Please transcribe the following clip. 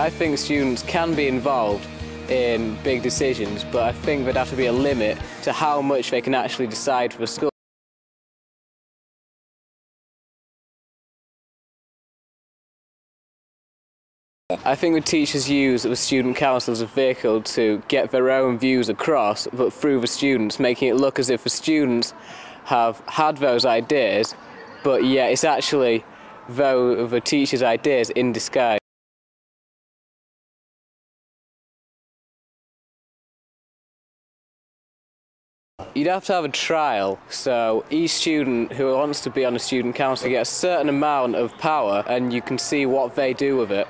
I think students can be involved in big decisions, but I think there'd have to be a limit to how much they can actually decide for the school. I think the teachers use the student council as a vehicle to get their own views across, but through the students, making it look as if the students have had those ideas, but yet it's actually though the teachers' ideas in disguise. You'd have to have a trial, so each student who wants to be on a student council gets a certain amount of power and you can see what they do with it.